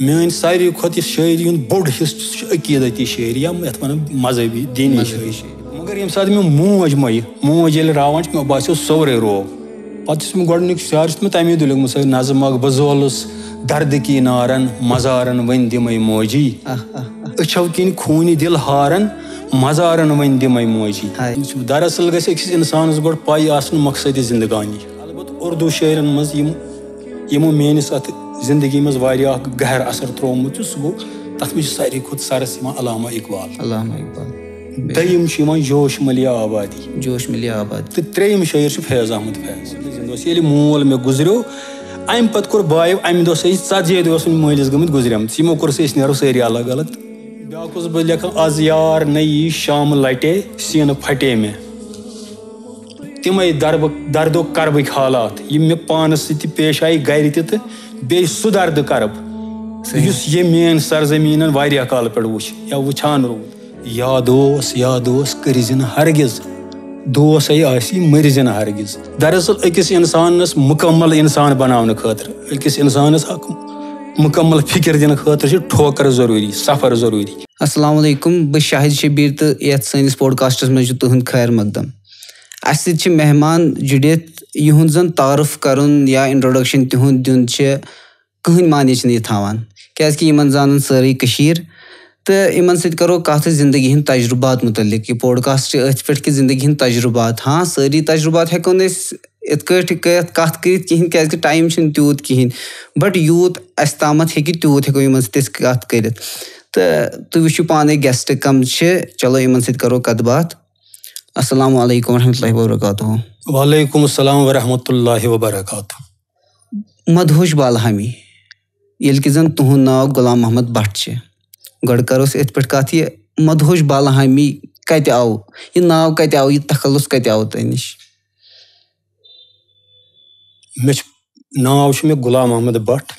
میٲنۍ ساروی کھۄتہٕ یُس شٲعری ہُنٛد بوٚڑ حِصہٕ چھُ سُہ چھُ عقیٖدتی شٲعری یا یَتھ وَنو مذہبی دیٖنی شٲعری۔ مگر ییٚمہِ ساتہٕ مےٚ موج مۄیہِ موج ییٚلہِ راوان چھِ مےٚ باسیٚو سورُے روو۔ پَتہٕ چھُس مےٚ گۄڈٕنیُک شعر چھُ مےٚ تَمی دۄہ لیوٚکھمُت سۄ نظم اکھ بہٕ زولُس دردٕ نارن مزارن وۄنۍ دِمے موجی۔ أچھو کِنۍ خوٗنہِ دِل ہارن مزارن وۄنۍ دِمے موجی۔ دراصل گژھِ أکِس اِنسانَس گۄڈٕ پاے آسُن مقصدِ زندگانی۔ البتہ اردوٗ شٲعرن منٛز یِم یِمو میٲنِس اَتھ زندگی واریاہ اکھ گہر اَثر تروومُت چھُ سُہ گوٚو تَتھ منٛز چھُ ساروی کھۄتہٕ سرس یِوان علامہ اقبال۔ دوٚیِم چھُ یِوان جوش ملیا آبادی۔ جوش ملیا آبادی۔ تہٕ ترٛیٚیِم شٲعر چھُ فیض احمد فیض ییٚلہِ مول مےٚ گُزریو اَمہِ پَتہٕ کوٚر بایو اَمہِ دۄہ ٲسۍ ژَتجی دۄہ وۄنۍ مٲلِس گٔمٕتۍ گُزریمٕژ یِمو کوٚر سُہ أسۍ نیرو سٲری الگ الگ۔ بیاکھ اوسُس بہٕ لیکھان آز یار نہ یی شامہٕ لَٹے سیٖنہٕ پھٹے مےٚ۔ تِمے دربہٕ دردو کربٕکۍ حالات۔ یِم مےٚ پانَس سۭتۍ تہِ پیش آیہِ گرِ تہِ تہٕ بیٚیہِ سُہ دردٕ کرب۔ یُس یہِ میٲنۍ سرزمیٖنن واریاہ کالہٕ پٮ۪ٹھ وٕچھ یا وٕچھان روٗد۔ یاد اوس یاد اوس کٔرزِ نہٕ ہرگِز۔ دوسے آسی مٔرزِ نہٕ ہرگِز۔ دراصل أکِس اِنسانس مُکمل اِنسان بناونہٕ خٲطرٕ أکِس اِنسانس اکھ مُکمل فِکِر دِنہٕ خٲطرٕ چھُ ٹھوکر ضروٗری سفر ضروٗری۔ السلام علیکُم بہٕ شاہد شبیٖر تہٕ یتھ سٲنِس پوڈکاسٹس منٛز چھُ تُہُنٛد خیر مقدم۔ اَسہِ سۭتۍ چھِ مہمان جُڑِتھ یِہُنٛد زَن تعارُف کَرُن یا اِنٹرٛوڈَکشَن تِہُنٛد دیُن چھِ کٕہٕنۍ معنے چھِنہٕ یہِ تھاوان۔ کیٛازِکہِ یِمَن زانَن سٲرٕے کٔشیٖر زندگی ہِنٛدۍ تجرُبات مُتعلِق۔ یہِ پوڈکاسٹ چھِ أتھۍ پٮ۪ٹھ زندگی ہِنٛدۍ تجرُبات۔ ہاں سٲری تجرُبات ہٮ۪کو نہٕ أسۍ یِتھ کٲٹھۍ کٔرِتھ کَتھ کٔرِتھ کِہیٖنۍ، کیٛازِکہِ ٹایم چھُنہٕ تیوٗت کِہیٖنۍ۔ بَٹ یوٗت اَسہِ تامَتھ ہیٚکہِ تیوٗت ہٮ۪کو یِمَن سۭتۍ أسۍ کَتھ کٔرِتھ۔ چلو یِمَن سۭتۍ کَرو کَتھ باتھ۔ اَسَلامُ علیکُم ورحمتہ اللہ وبرکاتہ۔ وعلیکُم السلام ورحمتہ اللہ وبرکاتہ۔ مدہوش بالہامی ییٚلہِ کہِ زَن تُہُنٛد ناو غلام محمد بٹ گۄڈٕ کَرو أسۍ أتھۍ پٮ۪ٹھ کَتھ یہِ مدہوش بالہامی کَتہِ آو؟ یہِ ناو کَتہِ آو؟ یہِ تخلُص کَتہِ آو تۄہہِ نِش؟ مےٚ چھُ ناو چھُ مےٚ غلام محمد بٹ۔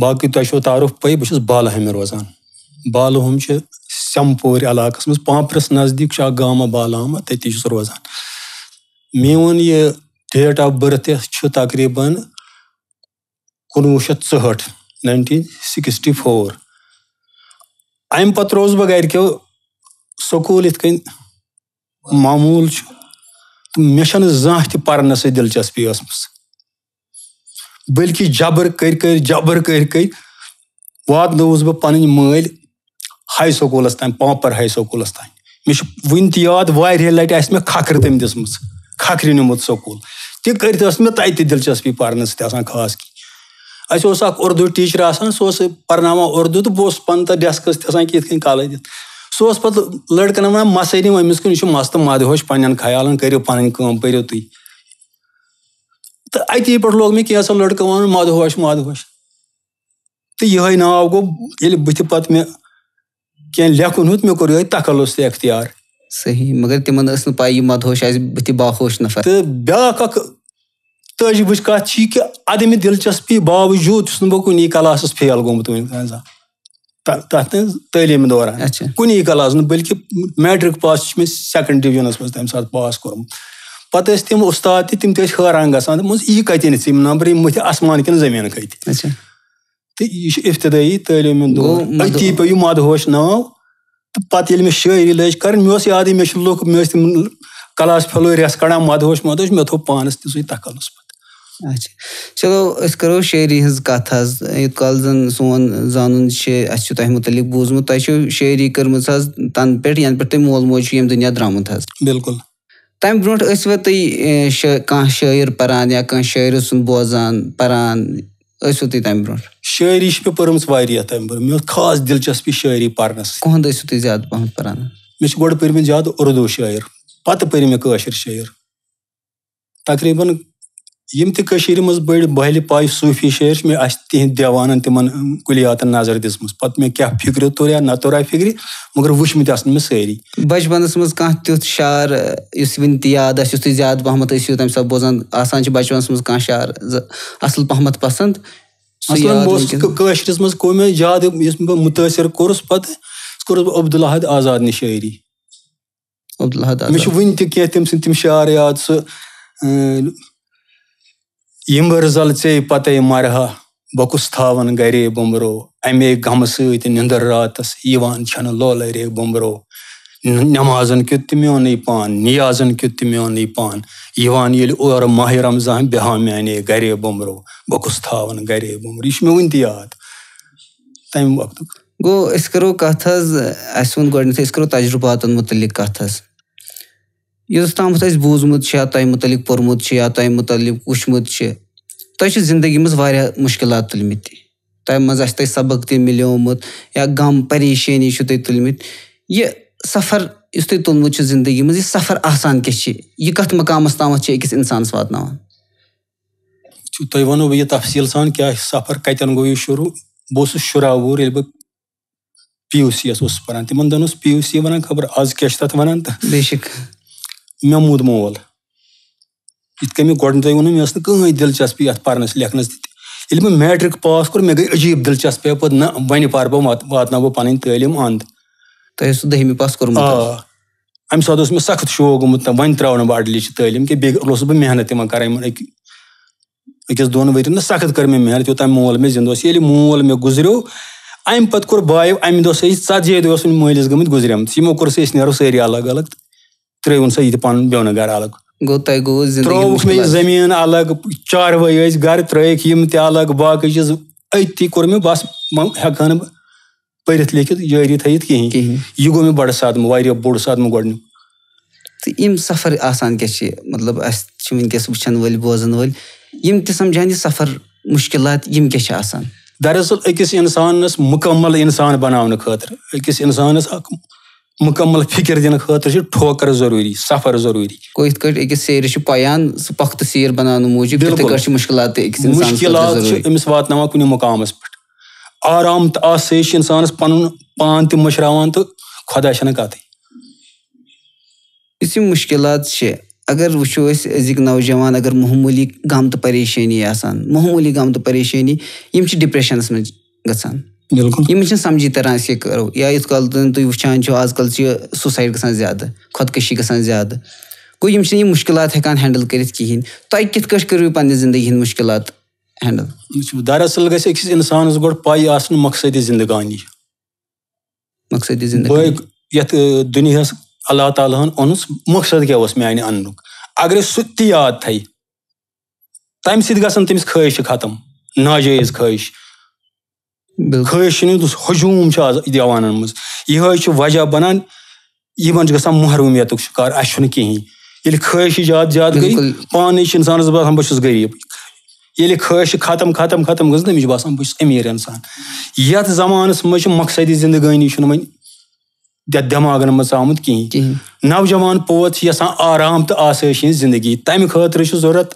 باقٕے تۄہہِ چھو تعارُف پے بہٕ چھُس بالہامہِ روزان۔ بالہوم چھِ سٮ۪مپورِ علاقَس منٛز پامپرَس نزدیٖک چھُ گامہ بالہامہ تٔتی چھُس روزان۔ میون یہِ ڈیٹ آف بٔرٕتھ یَتھ چھُ تقریٖبن کُنوُہ شیٚتھ ژُہٲٹھ ناینٹیٖن سِکِسٹی فور اَمہِ پَتہٕ روٗدُس بہٕ گرِکیو سکوٗل یِتھ کٔنۍ معموٗل چھُ۔ تہٕ مےٚ چھنہٕ زانٛہہ تہِ پَرنَس سۭتۍ دِلچَسپی ٲسمٕژ۔ بٔلکہِ جبر کٔرۍ کٔرۍ، جبر کٔرۍ کٔرۍ واتنووُس بہٕ پَنٕنۍ مٲلۍ۔ ہاے سکوٗلَس تام پامپر ہاے سکوٗلَس تام مےٚ چھُ وُنہِ تہِ یاد واریاہ لَٹہِ آسہِ مےٚ کھکھرِ تٔمۍ دِژمٕژ، کھکھرِ نیوٗمُت سکوٗل۔ تہِ کٔرِتھ ٲس مےٚ تَتہِ تہِ دِلچَسپی پَرنَس سۭتۍ آسان خاص کینٛہہ۔ اَسہِ اوس اکھ اُردو ٹیٖچر آسان، سُہ اوس پَرناوان اُردو تہٕ بہٕ اوسُس پَنُن تَتھ ڈٮ۪سکَس تہِ آسان کینٛہہ یِتھ کٔنۍ کَلہٕ دِتھ سُہ اوس پَتہٕ لٔڑکَن وَنان مَس أنِو أمِس کُن، یہِ چھُ مَستہٕ مَدہوش پَنٕنٮ۪ن خیالَن کٔرِو، پَنٕنۍ کٲم پٔرِو تُہۍ۔ تہٕ اَتی پٮ۪ٹھ لوگ مےٚ کینٛژھو لٔڑکہٕ وَنُن مدہوش مدہوش تہٕ یِہوے ناو گوٚو، ییٚلہِ بٕتھِ پَتہٕ مےٚ لیکھُن ہیوٚت مےٚ کوٚر یِہوے تخلُص تہِ اختیار۔ صحیح مگر تِمن پاے یہِ مدہوش آسہِ بٕتھِ باہوش نفر۔ تہٕ بیاکھ چھِ یہِ کہِ عدمہِ دِلچَسپی باوجوٗد چھُس نہٕ بہٕ کُنی کَلاسَس فیل گوٚمُت تعلیٖمہِ دوران۔ کُنی کَلاس نہٕ بٔلکہِ میٹرِک پاس مےٚ سیٚکنٛڈ ڈِوجَنَس منٛز تَمہِ ساتہٕ پاس کوٚرمُت پَتہٕ ٲسۍ تِم اُستاد تِم ٲسۍ حٲران گژھان دوٚپمَس یہِ یِم نمبر مٔتھِ آسمان کِنہٕ زٔمیٖن کھٔتۍ یہِ اِفتِدٲیی دور أتی پیٚو یہِ مدہوش ناو تہٕ پَتہٕ ییٚلہِ مےٚ شٲعری لٲج کَرٕنۍ مےٚ اوس یادٕے مےٚ چھِ لُکھ مےٚ ٲسۍ تِم کلاس فیلو رٮ۪س کَڑان مدہوش مدہوش مےٚ تھوٚو پانَس تہِ سُے تخلُص پَتہٕ۔ اچھا۔ چلو أسۍ کَرو شٲعری ہٕنٛز کَتھ حظ یوٗت کال زَن سون زانُن چھِ اَسہِ چھُ تۄہہِ مُتعلِق بوٗزمُت تۄہہِ چھو شٲعری کٔرمٕژ حظ تَنہٕ پٮ۪ٹھ یَنہٕ پٮ۪ٹھ تۄہہِ مول موج چھُ ییٚمہِ دُنیا درٛامُت حظ بِلکُل۔ تَمہِ برونٛٹھ ٲسوٕ تُہۍ کانٛہہ شٲعر پَران یا کانٛہہ شٲعرٕ سُنٛد بوزان پَران۔ ٲسوٕ تُہۍ تَمہِ برونٛٹھ۔ شٲعری چھِ مےٚ پٔرمٕژ واریاہ تَمہِ برونٛہہ مےٚ اوس خاص دِلچَسپی شٲعری پَرنَس کُہُنٛد ٲسِو تُہۍ زیادٕ پَہَم پَران؟ مےٚ چھِ گۄڈٕ پٔرمٕتۍ زیادٕ اُردو شٲعر پَتہٕ پٔرۍ مےٚ کٲشِر شٲعر۔ تقریٖبن یِم تہِ کٔشیٖرِ منٛز بٔڑۍ بہلہِ پایہِ صوٗفی شٲعر چھِ مےٚ اَسہِ تِہِنٛدۍ دیوانَن تِمَن کُلیاتَن نظر دِژمٕژ۔ پَتہٕ مےٚ کیٛاہ فِکرِ توٚر یا نہ توٚر فِکرِ مگر وٕچھمٕتۍ آسَن مےٚ سٲری۔ بَچپَنَس منٛز کانٛہہ تیُتھ شعر یُس وٕنہِ تہِ یاد آسہِ یُس تُہۍ زیادٕ پَہمَتھ ٲسِو تَمہِ ساتہٕ بوزان آسان چھِ بَچپَنَس منٛز کانٛہہ شعر اَصٕل پَہمَتھ پَسنٛد۔ کٲشرِس منٛز گوٚو مےٚ زیادٕ یُس بہٕ مُتٲثر کوٚرُس پَتہٕ سُہ کوٚرُس بہٕ عبدالحد آزاد نہِ شٲعری مےٚ چھُ وٕنہِ تہِ کینٛہہ تٔمۍ سٕنٛدۍ تِم شعر یاد سُہ یِمبٕر زَل ژے پَتے مَرہا بہٕ کُس تھاوَن گَرے بوٚمبرو اَمے غمہٕ سۭتۍ نِندٕر راتَس یِوان چھَنہٕ لولَرے بوٚمبرو نٮ۪مازَن کیُتھ تہِ میونٕے پان نِیازَن کیُتھ تہِ میونٕے پان یِوان ییٚلہِ اورٕ ماہہِ رمضان بیٚہوان میانے گَرے بوٚمبرو بہٕ کُس تھاوَن گَرے بوٚمبرو یہِ چھُ مےٚ وٕنہِ تہِ یاد تَمہِ وقتُک گوٚو أسۍ کَرو کَتھ حظ اَسہِ ووٚن گۄڈنٮ۪تھٕے أسۍ کَرو تَجرُباتَن مُتعلِق کَتھ حظ یوٚتَس تامَتھ اَسہِ بوٗزمُت چھُ یا تۄہہِ مُتعلِق پوٚرمُت چھُ یا تۄہہِ مُتعلِق وٕچھمُت چھِ تۄہہِ تۄہہِ تۄہہِ سفر یُس تۄہہِ تُلمُت چھُ زندگی منٛز یہِ سفر آسان کیٛاہ چھِ؟ یہِ کَتھ مقامَس تامَتھ چھِ أکِس اِنسانَس واتناوان؟ تۄہہِ وَنو بہٕ یہِ تفصیٖل سان کیٛاہ سفر کَتٮ۪ن گوٚو یہِ شروٗع؟ بہٕ اوسُس شُراہ وُہُر ییٚلہِ بہٕ پی یوٗ سی یَس اوسُس پَران۔ تِمن دۄہن اوس پی یوٗ سی وَنان خبر آز کیاہ چھِ تَتھ وَنان؟ تہٕ بے شک مےٚ موٗد مول۔ یِتھ کٔنۍ مےٚ گۄڈٕنیٚتھٕے ووٚنُو مےٚ ٲس نہٕ کٕہٕنۍ دِلچسپی اَتھ پَرنَس لیکھنَس ییٚلہِ بہٕ میٹرِک پاس کوٚر مےٚ گٔے عجیٖب دِلچسپی پَتہٕ نہ وۄنۍ پَرٕ بہٕ واتناو بہٕ پَنٕنۍ تعلیٖم اَنٛد۔ تۄہہِ اوسوٕ دٔہمہِ پاس کوٚرمُت آ اَمہِ ساتہٕ اوس مےٚ سخت شوق گوٚمُت وۄنۍ تراو نہٕ بہٕ تعلیٖم کینٛہہ بیٚیہِ اوسُس بہٕ محنت یِوان کَران یِمن أکِس دۄن ؤرۍ یَن نہٕ سخت کٔر مےٚ محنت یوٚتام مول مےٚ زِندٕ اوس ییٚلہِ مول مےٚ گُزریو۔ اَمہِ پَتہٕ کوٚر بایو اَمہِ دۄہ سا ژَتجی دۄہ اوس مٲلِس گٔمٕتۍ گُزریمٕژ یِمو کوٚر سا أسۍ نیرو سٲری الگ الگ ترٛٲوُن سا یہِ تہِ پَنُن بیٚونہٕ گرٕ الگ گوٚو تۄہہِ گوٚو ترٛووُکھ مےٚ یہِ زٔمیٖن الگ چاروٲے ٲسۍ گرٕ ترٲیِکھ یِم تہِ الگ باقٕے چیٖز أتھی کوٚر مےٚ بَس ہٮ۪کہٕ ہا نہٕ بہٕ پٔرِتھ لیکھِتھ جٲری تھٲیِتھ کِہینۍ۔ یہِ گوٚو مےٚ بَڑٕ صدمہٕ واریاہ بوٚڑ صدمہٕ گۄڈٕنیُک تہٕ یِم سفر آسان کیاہ چھِ مطلب اَسہِ چھِ وٕنکیٚس وٕچھان وٲلۍ بوزان وٲلۍ یِم تہِ سَمجھان یہِ سفر مُشکِلات یِم کیاہ چھِ آسان؟ دراصل أکِس اِنسانَس مُکمل اِنسان بَناونہٕ خٲطرٕ أکِس اِنسانَس اکھ مُکمل فِکِر دِنہٕ خٲطرٕ چھِ ٹھوکر ضروٗری سفر ضروٗری۔ گوٚو یِتھ کٲٹھۍ أکِس سیرِ چھُ پَیان سُہ پۄختہٕ سیر بَناونہٕ موٗجوٗب مُشکِلات چھِ أمِس واتناوان کُنہِ مُقامَس پٮ۪ٹھ۔ آرام تہٕ آسٲیِش چھِ اِنسانَس پَنُن پان تہِ مٔشراوان تہٕ خۄدا چھَنہٕ کَتھٕے یُس یِم مُشکِلات چھِ اگر وٕچھو أسۍ أزِکۍ نوجوان اگر معموٗلی غم تہٕ پریشٲنی آسان معموٗلی غم تہٕ پریشٲنی یِم چھِ ڈِپریشنَس منٛز گژھان۔ یِمن چھِنہٕ سَمجی تران أسۍ کیاہ کَرو۔ یا یِتھ کال زَن تُہۍ وٕچھان چھِو آز کَل چھِ سُسایڈ گژھان زیادٕ خۄدکٔشی گژھان زیادٕ۔ گوٚو یِم چھِنہٕ یِم مُشکِلات ہٮ۪کان ہینڈٕل کٔرِتھ کِہینۍ۔ تۄہہِ کِتھ کٲٹھۍ کٔرِو پَنٕنہِ زندگی ہِنٛدۍ مُشکِلات؟ ہینڈٕل دراصل گژھِ أکِس اِنسانَس گۄڈٕ پاے آسٕنۍ مقصدِ زندگانی۔ مقصدِ زندگی۔ یَتھ دُنیاہَس اللہ تعالیٰ ہن اوٚنُس مقصد کیاہ اوس میانہِ اَننُک؟ اَگرے سُہ تہِ یاد تھایہِ تَمہِ سۭتۍ گژھن تٔمِس خٲہِشہٕ ختم ناجٲیِز خٲہِش۔ خٲہِش چھِنہٕ ہجوٗم چھُ آز دیوانن منٛز یِہوے چھِ وجہ بَنان یِمن چھُ گژھان محروٗمیتُک شِکار اَسہِ چھُنہٕ کِہینۍ۔ ییٚلہِ خٲہِشی زیادٕ زیادٕ گٔے پانے چھِ اِنسانَس باسان بہٕ چھُس غریٖب۔ ییٚلہِ خٲہِش ختم ختم ختم گٔژھ تٔمِس چھُ باسان بہٕ چھُس امیٖر اِنسان۔ یَتھ زمانَس منٛز چھُ مقصدِ زندگٲنی چھُنہٕ وۄنۍ یَتھ دٮ۪ماغن منٛز آمُت کِہینۍ۔ نوجوان پوت چھِ یَژھان آرام تہٕ آسٲیِش ہِنٛز زندگی۔ تَمہِ خٲطرٕ چھُ ضوٚرتھ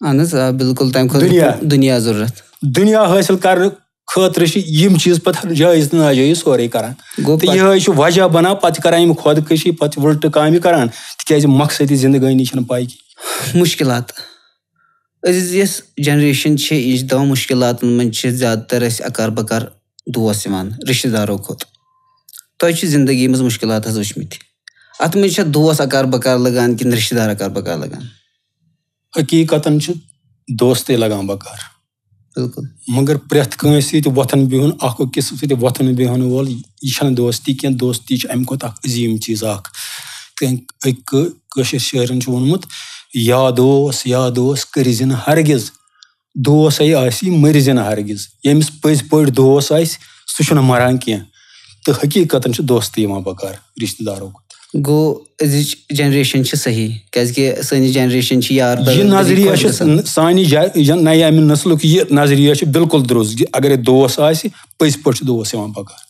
اہن حظ آ بِلکُل تَمہِ خٲطرٕ دُنیا۔ ضوٚرتھ۔ دُنیا حٲصِل کرنہٕ خٲطرٕ چھِ یِم چیٖز پَتہٕ جٲیِز تہٕ ناجٲیِز سورُے کران۔ تہٕ یِہوے چھُ وجہ بَنان پَتہٕ چھِ کران یِم خۄدکٔشی پَتہٕ چھِ وٕلٹہٕ کامہِ کران تِکیازِ مقصدِ زندگٲنی چھنہٕ پاے کینٛہہ مُشکِلات۔ أزِچ یۄس جنریشن چھِ یہِ چھِ دَپان مُشکِلاتن منٛز چھِ زیادٕ تر اَسہِ اَکار بکار دوس رِشتہٕ دارو کھۄتہٕ تۄہہِ چھِ زندگی منٛز مُشکِلات اَتھ منٛز چھا دوس اَکار بکار لگان کِنہٕ رِشتہٕ دار اَکار بکار لگان۔ حقیٖقتن چھُ دوستٕے لگان بکار۔ بِلکُل مگر پرٛٮ۪تھ کٲنٛسہِ سۭتۍ وۄتھان بِہُن اکھ أکِس سۭتۍ وۄتھُن بیٚہُن وول یہِ چھنہٕ دوستی کینٛہہ دوستی چھِ اَمہِ کھۄتہٕ اکھ عظیٖم چیٖز اکھ تہٕ أکۍ کٲشِر شٲعرن چھُ ووٚنمُت یاد اوس یاد اوس کٔرزِ نہٕ ہرگِز دوسے آسی مٔرزِ نہٕ ہرگِز۔ ییٚمِس پٔزۍ پٲٹھۍ دوس آسہِ سُہ چھُنہٕ مران کینٛہہ۔ تہٕ حقیٖقتن چھُ دوستٕے یِوان بکار رِشتہٕ دارو گوٚو أزِچ جنریشن چھِ صحیح کیازِ کہِ سٲنِس جنریشن چھِ یار یہِ نظریہ چھُ سانہِ نَیہِ اَمہِ نسلُک یہِ نظریہ چھُ بِلکُل درٛوٚس اَگرے دوس آسہِ پٔزۍ پٲٹھۍ چھُ دوس یِوان بکار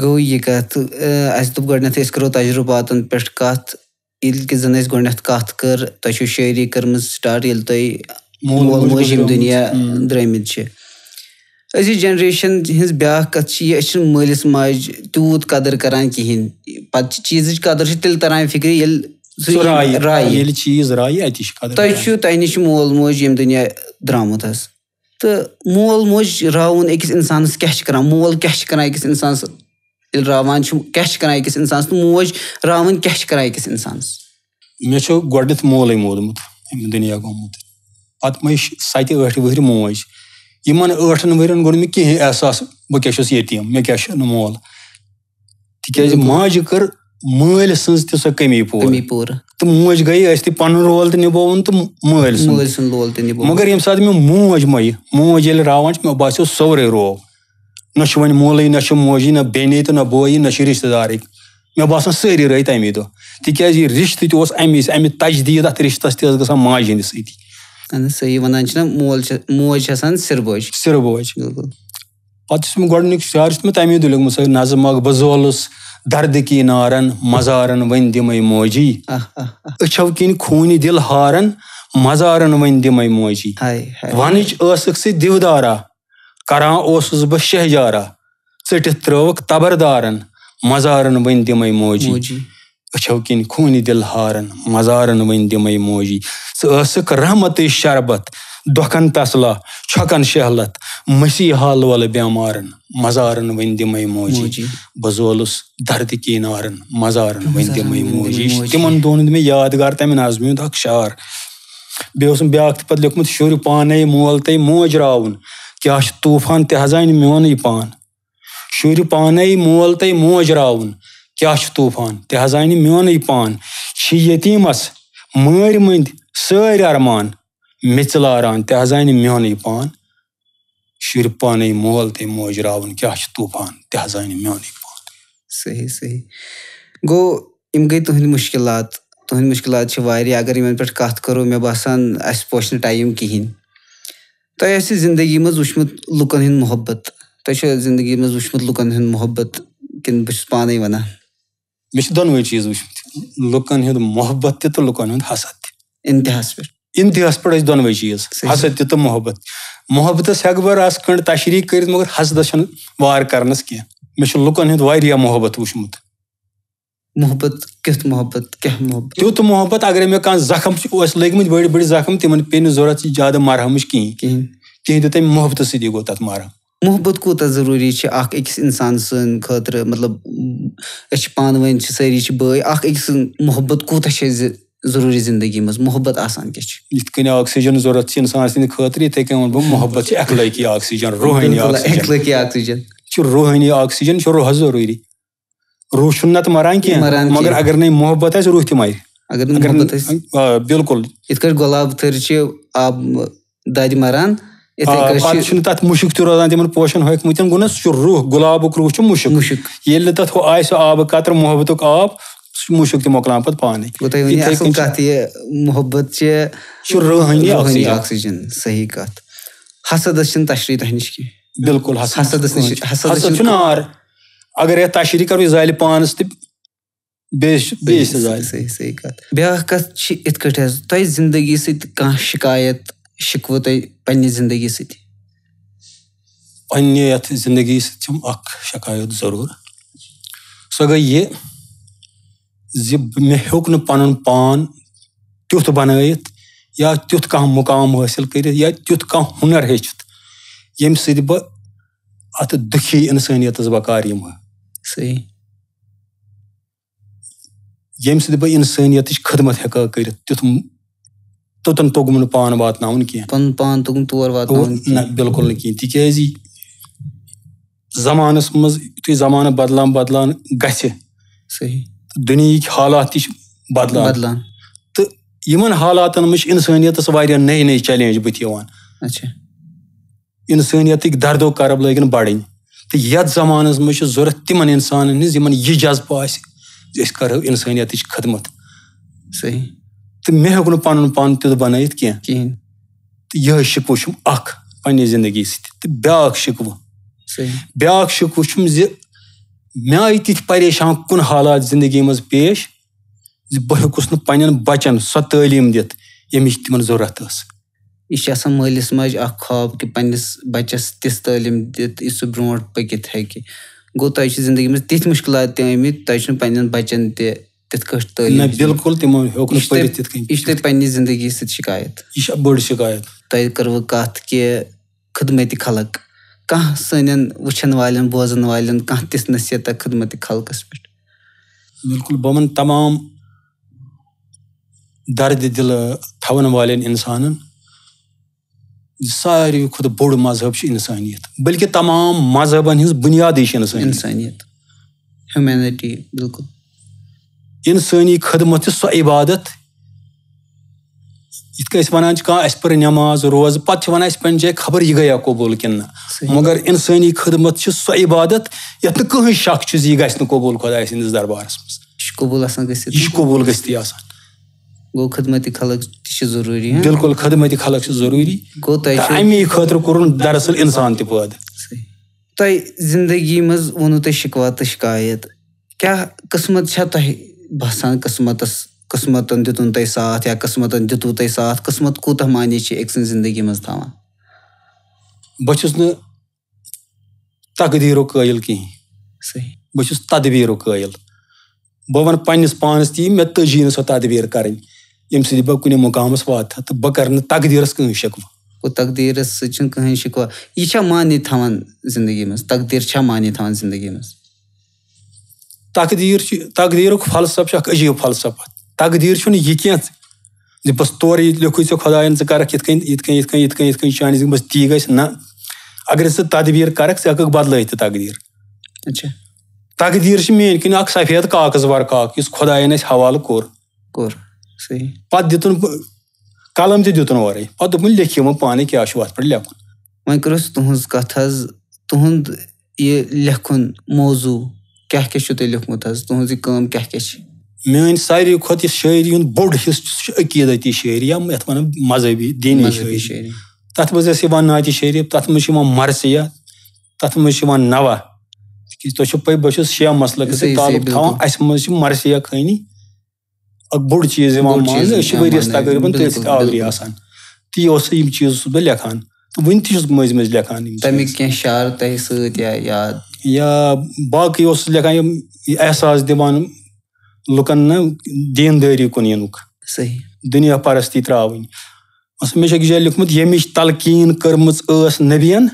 گوٚو یہِ کَتھ اَسہِ دوٚپ گۄڈٕنیتھٕے أسۍ کَرو تَجرُباتن پٮ۪ٹھ کَتھ۔ ییٚلہِ کہِ زَن اَسہِ گۄڈٕنیتھ کَتھ کٔر تۄہہِ چھو شٲعری کٔرمٕژ سٹاٹ ییٚلہِ تۄہہِ مول موج یِم دُنیا درٛٲمٕتۍ چھِ أزِچ جنریشن ہِنٛز بیاکھ کَتھ چھِ یہِ أسۍ چھِنہٕ مٲلِس ماجہِ تیوٗت قدٕر کران کِہینۍ پَتہٕ چھِ چیٖزٕچ قدٕر چھِ تیٚلہِ تران فِکرِ ییٚلہِ تۄہہِ چھُو تۄہہِ نِش چھُ مول موج ییٚمہِ دُنیا درٛامُت حظ تہٕ مول موج راوُن أکِس اِنسانَس کیاہ چھِ کران مول کیاہ چھِ کران أکِس اِنسانَس ییٚلہِ راوان چھُ کیاہ چھِ کران أکِس اِنسانَس تہٕ موج راوٕنۍ کیاہ چھِ کران أکِس اِنسانَس؟ مےٚ چھُ گۄڈٕنیتھ مولٕے دُنیا گوٚمُت پَتہٕ سَتہِ ٲٹھِ موج۔ یِمن ٲٹھن ؤرین گوٚو نہٕ مےٚ کِہینۍ احساس بہٕ کیاہ چھُس یتیٖم مےٚ کیاہ چھُنہٕ مول؟ تِکیازِ ماجہِ کٔر مٲلۍ سٕنٛز تہِ سۄ کٔمی پوٗرٕ۔ تہٕ موج گٔے أسۍ تہِ پَنُن رول تہِ نِبووُن تہٕ مٲلۍ سُنٛد۔ مَگر ییٚمہِ ساتہٕ مےٚ موج مۄیہِ موج ییٚلہِ راوان چھِ مےٚ باسیٚو سورُے روو نہ چھُ وۄنۍ مولٕے نہ موجی نہ بیٚنہِ تہٕ نہ بوے نہ رِشتہٕ دارٕکۍ مےٚ باسان سٲری رٲے تَمی دۄہ تِکیازِ یہِ رِشتہٕ اَمی سۭتۍ اَمہِ تجدیٖد اَتھ رِشتَس ٲس گژھان ماجہِ ہِنٛدِ سۭتی سِرٕ بوج پَتہٕ چھُس مےٚ گۄڈٕنیُک شعر مےٚ تَمی دۄہ لیوٚکھمُت سۄ نظم اکھ بہٕ زولُس دردٕکی نارن مزارن وۄنۍ دِمے موجی۔ أچھو کِنۍ خوٗنہِ دِل ہارن مزارن وۄنۍ دِمے موجی۔ وَنٕچ ٲسٕکھ ژٕ دِودارا کران اوسُس بہٕ شہجارا ژٔٹِتھ ترٲوٕکھ تبردارن مزارن وۄنۍ دِمے موجی أچھو کِنۍ خوٗنہِ دِل ہارن مزارن وۄنۍ دِمے موجی ژٕ ٲسٕکھ رحمتٕے شربت دۄکھن تسلا چھۄکن شہلت مسیحا لولہٕ بٮ۪مارن مزارن وۄنۍ دِمے موجی بہٕ زولُس دردٕکی نارن مزارن وۄنۍ دِمے موجی تِمن دۄہن ہُنٛد مےٚ یادگار تَمہِ نظمہِ ہُنٛد اکھ شعر بیٚیہِ اوسُم بیاکھ تہِ پَتہٕ لیوٚکھمُت شُرۍ پانے مول تے موج راوُن کیاہ چھُ طوٗفان تہِ حظ اَنہِ میونٕے پان۔ شُرۍ پانے مول تے موج راوُن۔ کیاہ چھُ طوٗفان تہِ حظ اَنہِ میونٕے پان۔ چھِ یتیٖمس مٲرۍ مٔنٛدۍ سٲرۍ ارمان۔ مِژلاران تہِ حظ اَنہِ میونٕے پان۔ شُرۍ پانے مول تے موج راوُن۔ کیاہ چھُ طوٗفان تہِ حظ اَنہِ میونٕے پان۔ صحیح صحیح۔ گوٚو، یِم گٔے تُہنٛدۍ مُشکِلات۔ تُہنٛدۍ مُشکِلات چھِ واریاہ۔ اَگر یِمن پٮ۪ٹھ کَتھ کَرو، مےٚ باسان اَسہِ پوٚش نہٕ ٹایم کِہینۍ۔ تۄہہِ آسہِ زندگی منٛز وٕچھمُت لُکن ہُنٛد محبت تۄہہِ زندگی منٛز وٕچھمُت لُکن ہُنٛد محبت کِنہٕ بہٕ چھُس پانے وَنان مےٚ چھِ دۄنوے چیٖز وٕچھمٕتۍ لُکن ہُنٛد محبت تہِ تہٕ لُکن ہُنٛد حسد تہِ اِنتِہاہس پٮ۪ٹھ اِنتِہاہس پٮ۪ٹھ ٲسۍ دۄنوے چیٖز حسد تہِ تہٕ محبت۔ محبتس ہٮ۪کہٕ بہٕ رَس کھنٛڈ تشریح کٔرِتھ مگر حسدس چھنہٕ وار کرنس کینٛہہ مےٚ چھُ لُکن ہُنٛد واریاہ محبت وٕچھمُت تیُتھ محبت اگرے مےٚ کانٛہہ زخم ٲسۍ لٔگمٕتۍ بٔڑۍ بٔڑۍ زخم تِمن پیٚیہِ نہٕ ضوٚرتھ زیادٕ مرہمٕچ کِہینۍ۔ کِہینۍ۔ تہِ تَمہِ محبتہٕ سۭتی گوٚو تَتھ مرہم۔ محبت کوٗتاہ ضروٗری چھِ اکھ أکِس اِنسان سٕنٛدِ خٲطرٕ؟ مطلب أسۍ چھِ پانہٕ ؤنۍ چھِ سٲری چھِ بٲے اکھ أکۍ سُنٛد محبت کوٗتاہ چھِ اَسہِ ضروٗری زندگی منٛز؟ محبت آسان کیاہ چھُ؟ یِتھ کٔنۍ آکسیجن ضوٚرتھ چھِ اِنسان سٕنٛدِ خٲطرٕ یِتھٕے کٔنۍ وَنہٕ بہٕ محبت چھِ اخلٲقی آکسیجن روحٲنی آکسیجن۔ چھُ روحٲنی آکسیجن چھُ روحس ضروٗری۔ روح چھُنہٕ نتہٕ مران کینٛہہ مگر اگر نہٕ محبت آسہِ روح تہِ مرِ بِلکُل یِتھ کٲٹھۍ گۄلاب تھٔر چھِ آبہٕ دادِ مران چھُنہٕ تَتھ مُشُک تہِ روزان تِمن پوشن ہوٚکھمٕتٮ۪ن گوٚو نہ سُہ چھُ روح گۄلابُک روح چھُ مُشُک۔ مُشُک۔ ییٚلہِ نہٕ تَتھ ہُہ آسہِ سُہ آبہٕ قطرٕ محبتُک آب سُہ چھُ مُشُک تہِ مۄکلان پَتہٕ پانے۔ کَتھ یہِ محبت چھِ روحٲنی آکسیجن۔ صحیح کَتھ۔ حسدس چھنہٕ تشریح تۄہہِ نِش کینٛہہ بِلکُل چھُ نار اگر یتھ تشریح کرو یہِ زالہِ پانس تہِ صحیح صحیح کَتھ بیاکھ کَتھ چھِ یِتھ کٲٹھۍ حظ تۄہہِ زندگی سۭتۍ کانٛہہ شِکایت شِکوٕ تۄہہِ پنٕنہِ زندگی سۭتۍ۔ پنٕنہِ یَتھ زندگی سۭتۍ چھم اکھ شِکایت ضروٗر۔ سۄ گٔے یہِ زِ مےٚ ہیوٚک نہٕ پنُن پان تیُتھ بنٲیِتھ یا تیُتھ کانٛہہ مُقام حٲصِل کٔرِتھ یا تیُتھ کانٛہہ ہُنر ہیٚچھِتھ ییٚمہِ سۭتۍ بہٕ اتھ دُکھی انسٲنیتس بکار یِمہٕ۔ ہا صحیح ییٚمہِ سۭتۍ بہٕ اِنسٲنیتٕچ خدمت ہٮ۪کہٕ ہا کٔرِتھ تیُتھ توٚتن توٚگُم نہٕ پان واتناوُن کینٛہہ نہ بِلکُل نہٕ کِہینۍ تِکیازِ زمانس منٛز یِتھُے زمانہٕ بدلان بدلان گژھِ دُنہِکۍ حالات تہِ چھِ بدلان تہٕ یِمن حالاتن منٛز چھِ اِنسٲنیتس واریاہ نٔے نٔے چیلینج بٕتھِ یِوان اِنسٲنیتٕکۍ دردو کرب لٲگِن بڑٕنۍ تہٕ یتھ زمانس منٛز چھِ ضوٚرتھ تِمن انسانن ہٕنٛز یِمن یہِ جذبہٕ أسۍ کرو اِنسٲنیتٕچ خدمت۔ تہٕ مےٚ ہیوٚک نہٕ پنُن پان تیُتھ بنٲیِتھ کینٛہہ۔ تہٕ یِہے شِکوٕ چھُم اکھ پننہِ زندگی سۭتۍ۔ تہٕ بیاکھ شِکوٕ۔ بیاکھ شِکوٕ چھُم زِ مےٚ آیہِ تِتھۍ پریشان کُن حالات زندگی منٛز پیش زِ بہٕ ہیوٚکُس نہٕ پنٕنٮ۪ن بچن سۄ تعلیٖم دِتھ ییٚمِچ تِمن ضوٚرتھ ٲس۔ یہِ چھِ آسان مٲلِس ماجہِ اکھ خواب کہِ پنٕنِس بچس تِژھ تعلیٖم دِتھ یُس سُہ برونٛٹھ پٔکِتھ ہیٚکہِ گوٚو تۄہہِ چھِ زندگی منٛز تِتھۍ مُشکِلات تہِ ٲمٕتۍ تۄہہِ چھُنہٕ پنٕنٮ۪ن بچن تہِ تِتھ کٲٹھۍ تعلیٖم بِلکُل تِمو ہیوٚک یہِ چھِ تۄہہِ پنٕنہِ زندگی سۭتۍ شِکایت یہِ چھِ بٔڑ شِکایت تۄہہِ کٔروٕ کتھ کہِ خدمتِ خلق کانٛہہ سانٮ۪ن وٕچھن والٮ۪ن بوزن والٮ۪ن کانٛہہ تِژھ نصیحت خدمتِ خلقس پٮ۪ٹھ بِلکُل بہٕ وَنہٕ تمام دردِ دِلہٕ تھاوَن والٮ۪ن اِنسانن ساروی کھۄتہٕ بوٚڑ مذہب چھُ اِنسٲنیت بٔلکہِ تمام مذہبن ہٕنٛز بُنیادٕے چھِ اِنسٲنیت اِنسٲنیت ہیوٗمینٹی بِلکُل اِنسٲنی خدمت سۄ عبادت أسۍ وَنان اَسہِ پٔر نٮ۪ماز روزٕ پَتہٕ وَنان پنٛنہِ جایہِ خبر یہِ گٔیا قبوٗل نہ مگر اِنسٲنی خدمت سۄ عبادت یَتھ نہٕ کٕہٕنۍ شک چھُ یہِ نہٕ قبوٗل خۄداے سٕنٛدِس دربارس یہِ چھُ قبوٗل یہِ قبوٗل گٔژھتٕے خدمتی خلق تہِ ضروٗری بِلکُل خدمتی خلق ضروٗری؟ تۄہہِ چھُ اَمی خٲطرٕ کوٚرُن دراصل اِنسان تہِ پٲدٕ تۄہہِ زندگی منٛز ووٚنوٕ تۄہہِ شِکوا تہٕ شِکایت۔ کیٛاہ قٕسمت چھا تۄہہِ باسان قٕسمتس قٕسمتن دیُتُن تۄہہِ ساتھ یا قٕسمتن دیُتوٕ تۄہہِ ساتھ قٕسمت کوٗتاہ معنے چھِ أکۍ سٕنٛزِ زندگی منٛز تھاوان بہٕ چھُس نہٕ تقدیٖرُک قٲیِل کِہینۍ صحیح۔ بہٕ چھُس تدبیٖرُک قٲیِل بہٕ وَنہٕ پنٕنِس پانَس تہِ مےٚ تٔجی نہٕ سۄ تدبیٖر کَرٕنۍ ییٚمہِ سۭتۍ بہٕ کُنہِ مُقامَس واتہٕ ہا تہٕ بہٕ کَرٕ نہٕ تقدیٖرَس کٕہٕنۍ شِکوٕ گوٚو تقدیٖرس سۭتۍ چھُنہٕ کٕہٕنۍ شِکوا یہِ چھا معنے تھاوان زندگی منٛز؟ تقدیٖر چھا معنے تھاوان زندگی منٛز؟ تقدیٖر چھِ تقدیٖرُک فلسف چھُ اکھ عجیٖب فلسف تقدیٖر چھُنہٕ یہِ کینٛہہ بَس تورٕ یہِ لیٚکھُے ژےٚ خۄدایَن ژٕ کَرَکھ یِتھ کٔنۍ یِتھ کٔنۍ یِتھ کٔنۍ یِتھ کٔنۍ یِتھ کٔنۍ چانہِ زندگی منٛز تی گژھِ نہ۔ اَگرے ژٕ تدبیٖر کَرکھ ژٕ ہٮ۪ککھ بدلٲیِتھ تہِ تقدیٖر۔ اچھا۔ تقدیٖر چھِ میٲنۍ کِنۍ اکھ سفید کاغذ ورق اکھ یُس خۄدایَن اَسہِ حوالہٕ کوٚر۔ کوٚر۔ صحیح پَتہٕ دِتُن قلم تہِ دِتُن اورَے پَتہٕ دوٚپُن لیکھِو وۄنۍ پانَے کیاہ چھُ اَتھ پٮ۪ٹھ لیکھُن وۄنۍ کٔر اَسہِ تُہٕنٛز کَتھ حظ تُہُنٛد یہِ لیکھُن موضوٗع کیٛاہ کیٛاہ چھُو تۄہہِ لیوٗکھمُت حظ تُہٕنٛز یہِ کٲم کیٛاہ کیٛاہ چھِ میٲنۍ ساروی کھۄتہٕ یُس شٲعری ہُنٛد بوٚڑ حِصہٕ چھُ عقیٖدتی شٲعری یا یَتھ وَنان مذہبی دیٖنی شٲعری شٲعری تَتھ منٛز ٲسۍ یِوان نعتِ شریٖف تَتھ منٛز چھِ یِوان مرثِیا تَتھ منٛز چھِ یِوان نوا تِکیازِ تۄہہِ چھو پَے بہٕ چھُس مسلہٕ تعلُق تھاوان. اَسہِ منٛز چھِ مرثِیا خٲنی اکھ بوٚڑ چیٖز یِوان ماننہٕ أسۍ چھِ ؤریَس تقریٖبن تٔتھۍ آوری. آسان تی اوس یِم چیٖز اوسُس بہٕ لیکھان تہٕ وُنہِ تہِ چھُس مٔنٛزۍ مٔنٛزۍ لیکھان تَمِکۍ. کینٛہہ شعر تۄہہِ سۭتۍ یا یاد یا باقٕے اوسُس لیکھان یِم احساس دِوان لُکن نہ دیٖندٲری کُن یِنُک صحیح دُنیا پرستی تراوٕنۍ مےٚ چھُ أکِس جایہِ لیوٗکھمُت ییٚمِچ تلقیٖن کٔرمٕژ ٲس نبین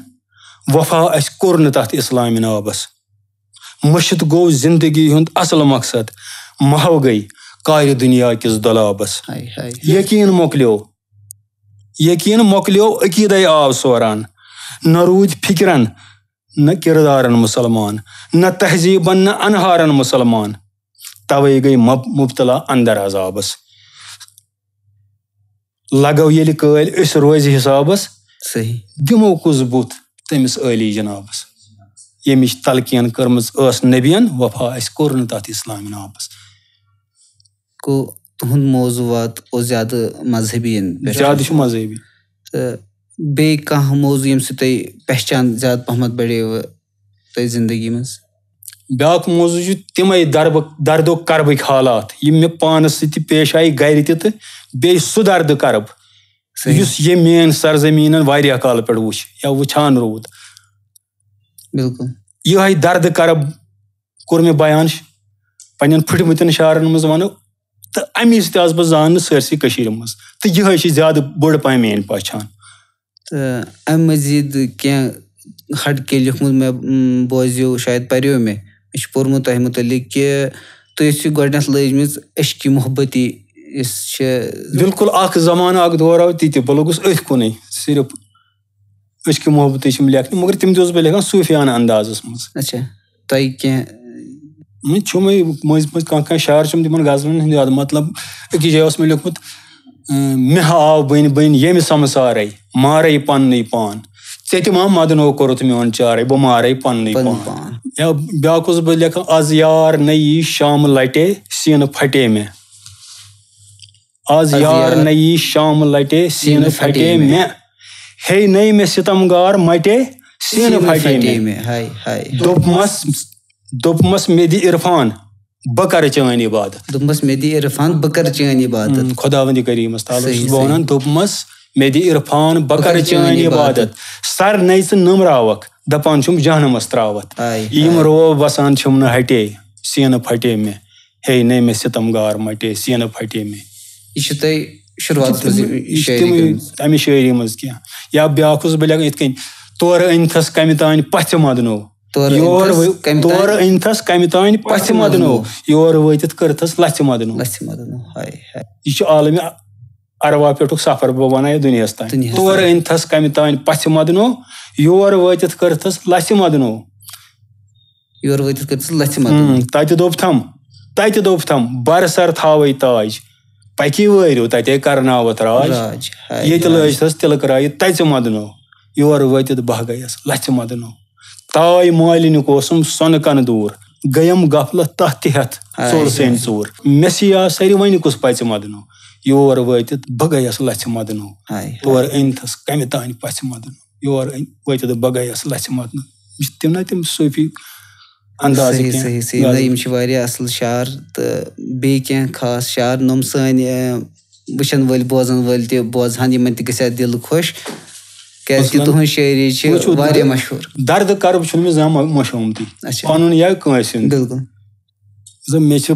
وفا اَسہِ کوٚر نہٕ تَتھ اِسلامہِ نابس مٔشِد گوٚو زندگی ہُنٛد اَصٕل مقصد محو گٔے کارِ دُنیا کِس دۄلابس یقیٖن مۄکلیو یقیٖن مۄکلیو عقیٖدے آو سوران نہ روٗدۍ فِکرن نہ کِردارن مُسلمان نہ تہذیٖبن نہ انہارن مُسلمان توے گٔے مُبتلا اندر عذابس لگو ییٚلہِ کٲلۍ أسۍ روزِ حِسابس صحیح دِمو کُس بُتھ تٔمِس عٲلی جِنابس ییٚمِچ تلقیٖن کٔرمٕژ ٲس نبین وفا اَسہِ کوٚر نہٕ تَتھ اِسلامہِ نابس گوٚو تُہُنٛد موضوٗعات اوس زیادٕ مذہبی زیادٕ چھُ مذہبی۔ تہٕ بیٚیہِ کانٛہہ موضوٗع ییٚمہِ سۭتۍ تۄہہِ پہچان زیادٕ پہمتھ بڑیوٕ تۄہہِ زندگی منٛز بیاکھ موضوٗع چھُ تِمے دربہٕ دردو کربٕکۍ حالات۔ یِم مےٚ پانس سۭتۍ تہِ پیش آیہِ گرِ تہِ تہٕ بیٚیہِ سُہ دردٕ کرب یُس ییٚمۍ میٲنۍ سرزمیٖنن واریاہ کالہٕ پٮ۪ٹھ وٕچھ یا وٕچھان روٗد بِلکُل یِہے دردٕ کرب کوٚر مےٚ بیان پنٕنٮ۪ن پھٕٹمٕتٮ۪ن شعرن منٛز ونو تہٕ امی سۭتۍ آس بہٕ زاننہٕ سٲرسٕے کٔشیٖر منٛز تہٕ یِہے چھِ زیادٕ بٔڑ پہم میٲنۍ پہچان۔ تہٕ اَمہِ مٔزیٖد کینٛہہ ہٹ کے لیوٗکھمُت مےٚ بوزیو شاید پریو مےٚ۔ مےٚ چھُ پوٚرمُت تۄہہِ مُتعلِق کہِ تُہۍ ٲسِو گۄڈٕنیتھ لٲجمٕژ عشقی محبتی یُس چھِ بِلکُل اکھ زمانہٕ اکھ دور آو تہِ تہِ بہٕ لوٚگُس أتھۍ کُنُے صرف أزکہِ محبتٕے چھِم لیکھنہِ مگر تِم تہِ اوسُس بہٕ لیکھان صوٗفیانہٕ اندازس منٛز۔ اچھا تۄہہِ کینٛہہ مےٚ چھُمے مٔنٛزۍ مٔنٛزۍ کانٛہہ کانٛہہ شعر چھُم تِمن غزلن ہُنٛد یاد مطلب أکِس جایہِ اوس مےٚ لیوٗکھمُت مےٚ ہا آو بٔنۍ بٔنۍ ییٚمہِ سمسارے مارے پننُے پان۔ تہِ ما مدنو کوٚرُتھ میون چارے بہٕ مارے پَنُن پان۔ یا بیاکھ اوسُس بہٕ لیکھان آز یار نہ یی شامہٕ لٹے سیٖنہٕ پھٹے مےٚ آز یار نہ یی شامہٕ لٹے سیٖنہٕ پھٹے مےٚ ہے نٔے مےٚ ستم گار مٹے سیٖنہٕ پھٹے مےٚ دوٚپمس دوٚپمس مےٚ دِ عرفان بہٕ کرٕ چٲنۍ عبادت دوٚپمَس مےٚ دِ عرفان بہٕ کَرٕ چٲنۍ عبادت خۄدا وندِ کریٖمس تعالٰی چھُس بہٕ. وَنان دوٚپمس مےٚ دِ عرفان بہٕ کرٕ چٲنۍ عبادت سر نے ژٕ نٔمراوکھ دپان چھُم جہنمس تراوتھ یِم روب وسان چھِم نہٕ ہٹے سیٖنہٕ پھٹے مےٚ۔ ہے نے مےٚ ستم گار مٹے سیٖنہٕ پھٹے مےٚ۔ یہِ چھُ تۄہہِ شُروعاتس منٛز تَمہِ شٲعری منٛز کینٛہہ یا بیاکھ اوسُس بہٕ لیکھان یِتھ کٔنۍ تورٕ أنۍتھس کمہِ تانۍ پژھِ مدنو یور؟ تورٕ أنۍتھس کمہِ تانۍ پژھِ مدنو یور وٲتِتھ کٔرتھس لژھِ مدنو مدنو یہِ چھُ عالمہِ اروا پٮ۪ٹھُک سفر بہٕ وَنہٕ یہِ دُنیاہَس تانۍ تورٕ أنۍتھَس کَمہِ تانۍ پَژھِ مَدنو یور وٲتِتھ کٔرتھَس لَژھِ مَدنو یور وٲتِتھ ژٕ لَژھِ منٛز تَتہِ دوٚپتھَم تَتہِ دوٚپتھَم برسر تھاوَے تاج پَکی وٲرِو تَتے کَرناوَتھ راج ییٚتہِ لٲجتھَس تِلہٕ کرایہِ تَژِ مَدنو یور وٲتِتھ بہہ گٔیَس لَژھِ مَدنو تاے مالِنیُک اوسُم سۄنہٕ کَنہٕ دوٗر گٔیَم غفلت تَتھ تہِ ہٮ۪تھ ژوٚل سٲنۍ ژوٗر مےٚ سِیا سٲری وۄنۍ کُس پَژِ مَدنو یور وٲتِتھ بہٕ گٔیَس لَژھِ مَدنو تورٕ أنۍتھَس کَمہِ تانۍ پَژھِ مَدنو یور وٲتِتھ بہٕ گٔیَس لَژھِ مَدنو یہِ چھِ تِم نہ تِم صوٗفی اَنداز صحیح صحیح یِم چھِ واریاہ اَصٕل شعر تہٕ بیٚیہِ کینٛہہ خاص شعر یِم سٲنۍ وٕچھَن وٲلۍ بوزَن وٲلۍ تہِ بوزہَن یِمَن تہِ گژھِ ہا دِل خۄش دردٕ کَرب مےٚ زانٛہہ مٔشومتُے پَنُن یا زِ مےٚ چھِ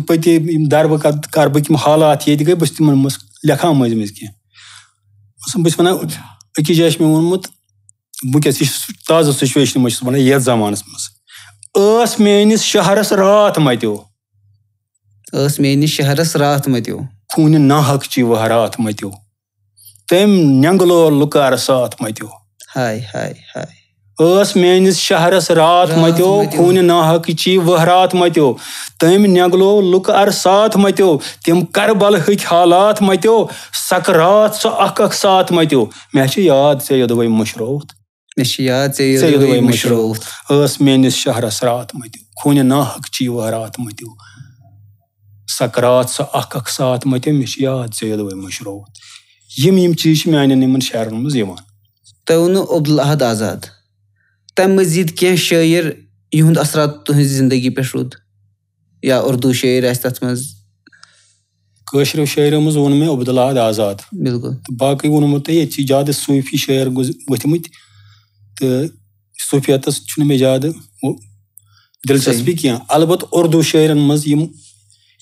دَربہٕ کَربٕکۍ یِم حالات بہٕ چھُس تِمن منٛز لیکھان مٔنٛزۍ مٔنٛزۍ کینٛہہ۔ بہٕ چھُس وَنان جایہِ چھُ مےٚ ووٚنمُت وٕنکیٚس یہِ چھُ تازٕ سُچویشنہِ منٛز چھُس بہٕ وَنان یَتھ زَمانَس منٛز۔ ٲس میٲنِس شہرَس راتھ مَتیو۔ ٲس میٲنِس شہرَس راتھ مَتیو۔ خوٗنہِ ناحق چی ؤہرات مَتیو۔ تٔمۍ نینٛگلو لُکار ساتھ مَتیو ٲس میٲنِس شہرَس راتھ مَتیو خوٗنہِ ناحق چی ؤہرات مَتیو تٔمۍ نینٛگلو لُکہٕ اَر ساتھ مَتیو تِم کَربَل ہٕکۍ حالات مَتیو سَکرات سُہ اکھ اکھ ساتھ مَتیو مےٚ چھِ یاد ژےٚ یوٚدوے مٔشرووُتھ ٲس میٲنِس شہرَس راتھ مَتیو خوٗنہِ ناحق چی ؤہرات مَتیو سَکرات سُہ اکھ اکھ ساتھ مَتیو مےٚ چھِ یاد ژےٚ یوٚدوے مٔشرووُتھ یِم یِم چیٖز چھِ میانٮ۪ن یِمن شعرن منٛز یِوان عبدالحد آزاد۔ تَمہِ مٔزیٖد کینٛہہ شٲعر یِہُنٛد اَثرات تُہٕنٛزِ زندگی پٮ۪ٹھ روٗد۔ یا اُردو شٲعر آسہِ تَتھ منٛز کٲشریو شٲعرو منٛز ووٚن مےٚ عبدالحد آزاد بِلکُل تہٕ باقٕے ووٚنمو تۄہہِ ییٚتہِ چھِ زیادٕ صوٗفی شٲعر ؤتھمٕتۍ تہٕ صوٗفیتَس چھُنہٕ مےٚ زیادٕ دِلچسپی کینٛہہ البتہ اُردو شٲعرَن منٛز یِم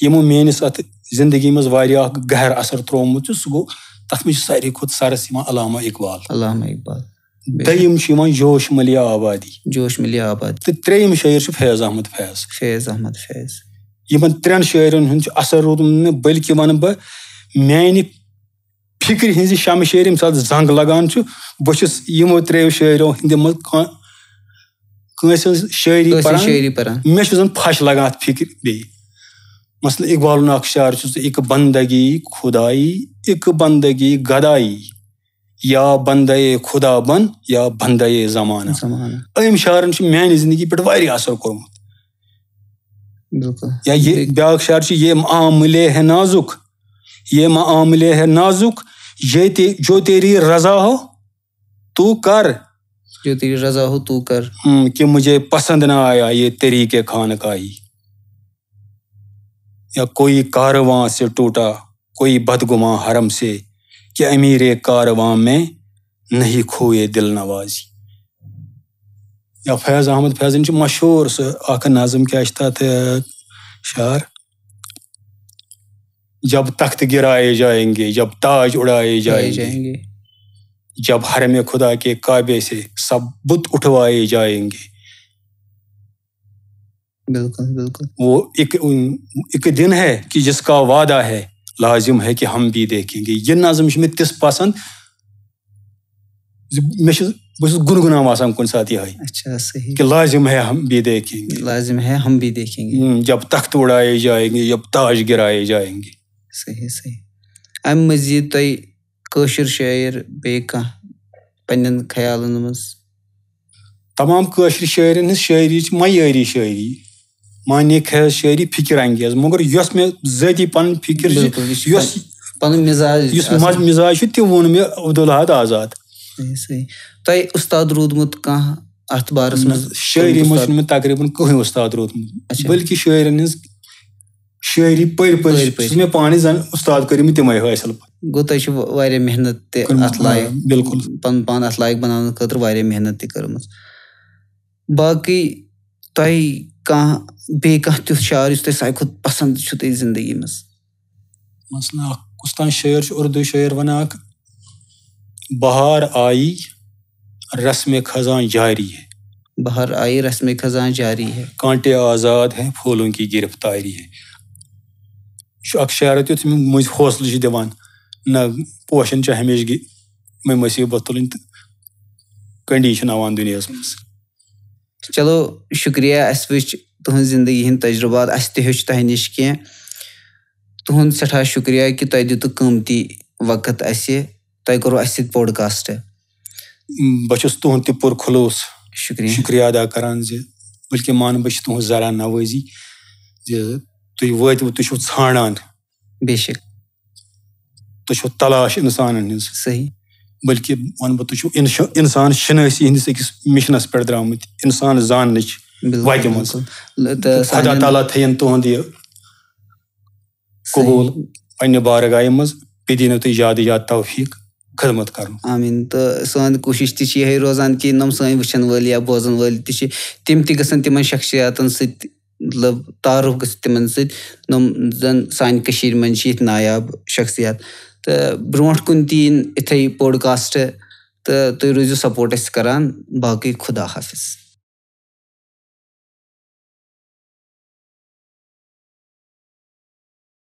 یِمو میٲنِس اَتھ زندگی منٛز واریاہ گہر اَثر ترومُت۔ سُہ گوٚو تَتھ منٛز چھُ ساروی کھۄتہٕ سَرَس یِوان علامہ اقبال۔ علامہ اقبال۔ دوٚیِم چھُ یِوان جوش مٔلیا آبادی۔ جوش مٔلیا آبادی۔ تہٕ ترٛیٚیِم شٲعر چھُ فیض احمد فیض فیض احمد فیض یِمن ترٛٮ۪ن شٲعرن ہُنٛد چھُ اَثر روٗدمُت نہٕ بٔلکہِ وَنہٕ بہٕ میانہِ فِکرِ ہِنٛزِ شمہٕ شٲعر ییٚمہِ ساتہٕ زنٛگ لگان چھُ بہٕ چھُس یِمو ترٛیو شٲعرو ہِنٛدِ منٛز کٲنٛسہِ ہٕنٛز شٲعری پَران۔ مےٚ چھُ زَن پھش لگان اَتھ فِکرِ بیٚیہِ۔ مثلاً اقبالُن اکھ شعر چھُس اِکہٕ بنٛدگی خُدایی اِکہٕ بنٛدگی گدایی یا بنٛدے خُدا بن یا بنٛدے زمانہٕ۔ أمۍ شعرن چھُ میانہِ زندگی واریاہ اَثر کوٚرمُت یا یہِ بیاکھ شعر چھُ ییٚمۍ عاملے ہے نازُک ییٚمۍ عاملے ہے نازُک ییٚتہِ جو تیری رضا ہو تو کر۔ کہِ مُجے پسنٛد نہ آیا یہِ طریٖقے خانہٕ کایی یا کویی کارواں سے ٹوٹا کویی بدگُما حرم سے کہِ امیٖرے کارواں میں نہی کھوے دِل نوازی۔ یا فیض احمد فیضن چھُ مشہوٗر سُہ اکھ نظم تَتھ شعر جب تخت گِرایے جاییں گے جب تاج اُڑایے جاییں گے جب ہرمے خُدا کے کعبے سے سب بُت اُٹھوایے جاییں گے۔ وہ اِک دِن ہے کہِ جِس کا وعدہ ہے لازِم ہے کہِ ہم بھی دیکھیں گے۔ یہِ نظم مےٚ تِژھ پسنٛد؟ زِ مےٚ چھُ بہٕ چھُس گُنگُناوان آسان کُنہِ ساتہٕ یِہوے کہِ لازِم ہے ہم بھی دیکھیں گے۔ جب تخت اُڑایے جاییں گے جب تاج گِرایے جاییں گے۔ صحیح صحیح۔ اَمہِ مٔزیٖد تۄہہِ کٲشُر شٲعر بیٚیہِ کانٛہہ پنٕنٮ۪ن خیالن منٛز تمام کٲشرِ شٲعرن ہٕنٛز شٲعری چھِ معیٲری شٲعری مانے خیز شٲعری فِکِر انگیز مگر یۄس مےٚ ذٲتی پنٕنۍ فِکِر چھِ یۄس یُس مِزاج چھُ تہِ ووٚن مےٚ عبدالحد آزاد. تۄہہِ اُستاد روٗدمُت کانٛہہ اَتھ بارس منٛز شٲعری منٛز چھُنہٕ مےٚ تقریٖبن کٕہٕنۍ اُستاد روٗدمُت بٔلکہِ شٲعرن ہٕنٛز شٲعری پٔرۍ پٔرۍ چھِ مےٚ پانٕے زن اُستاد کٔرمٕتۍ تِمے حٲصِل گوٚو تۄہہِ چھِ واریاہ محنت تہِ اَتھ لایق بِلکُل. پَنُن پان اَتھ لایق بَناونہٕ خٲطرٕ واریاہ محنت تہِ کٔرمٕژ باقٕے تۄہہِ کانٛہہ بیٚیہِ کانٛہہ تیُتھ شعر یُس تۄہہِ ساروی کھۄتہٕ پسنٛد چھُو تۄہہِ زندگی منٛز؟ مثلاً اکھ کُس تام شٲعر چھُ اُردو شٲعر وَنان؟ اکھ بہار آیی رسمے خزان جاری ہے۔ بہار آیی رسمے خزان جاری ہے۔ کانٹے آزاد ہے پھوٗلوں کی گِرفتاری ہے۔ یہِ چھُ اکھ شعر تیُتھ ییٚمیُک مٔنٛزۍ حوصلہٕ چھُ دِوان نہ پوشان چھِ ہمیشہِ یِمے مُصیٖبت تُلٕنۍ تہٕ کنڈی چھِ نوان دُنیاہس منٛز۔ چلو شُکریہ اَسہِ وٕچھ تُہٕنٛز زندگی ہٕنٛدۍ تجرُبات اَسہِ تہِ ہیوٚچھ تۄہہِ نِش کینٛہہ۔ تُہُنٛد سٮ۪ٹھاہ شُکریہ کہِ تۄہہِ دِتُکھ قۭمتی وقت اَسہِ تۄہہِ کوٚروٕ اَسہِ سۭتۍ پوڈ کاسٹ بہٕ چھُس تُہُنٛد تہِ پوٗرٕ خلوٗص شُکریہ۔ شُکریہ ادا کران زِ بٔلکہِ مانہٕ بہٕ چھُ تُہٕنٛز زرا نوٲزی زِ تُہۍ وٲتِو تُہۍ چھِو ژھانڈان۔ بے شک۔ تُہۍ چھِو تلاش اِنسانن ہٕنٛز۔ صحیح۔ بٔلکہِ وَنہٕ بہٕ تُہۍ چھِو اِنسان شِنٲسی ہِنٛدِس أکِس مِشنَس پٮ۪ٹھ درٛامٕتۍ اِنسان زاننٕچ وَتہِ منٛز۔ خۄدا تعالیٰ تھٲیِن تُہُنٛد یہِ قبوٗل پنٕنہِ بارگاہہِ منٛز بیٚیہِ دِیِنو تُہۍ زیادٕ زیادٕ توفیٖق خدمت کَرُن آمیٖن۔ تہٕ سٲنۍ کوٗشِش تہِ چھِ یِہے روزان کہِ یِم سٲنۍ وٕچھن وٲلۍ یا بوزن وٲلۍ تہِ چھِ تِم تہِ گژھن تِمن شخصیاتن سۭتۍ مطلب تعارُف گٔژھِ تِمن سۭتۍ یِم زن سانہِ کٔشیٖر منٛز چھِ نایاب شخصیت تہٕ برونٛٹھ کُن تہِ یِن یِتھٕے پوڈکاسٹ تہٕ تُہۍ روٗزِو سپوٹ اَسہِ کران باقٕے خُدا حافِظ۔